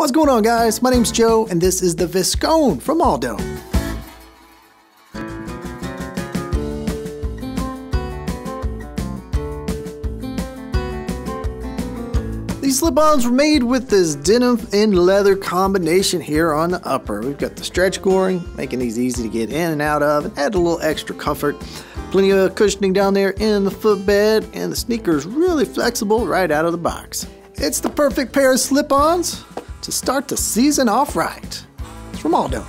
What's going on guys? My name's Joe and this is the Viscone from Aldo. These slip-ons were made with this denim and leather combination here on the upper. We've got the stretch goring, making these easy to get in and out of and add a little extra comfort. Plenty of cushioning down there in the footbed and the sneaker's really flexible right out of the box. It's the perfect pair of slip-ons to start the season off right. It's from Aldo.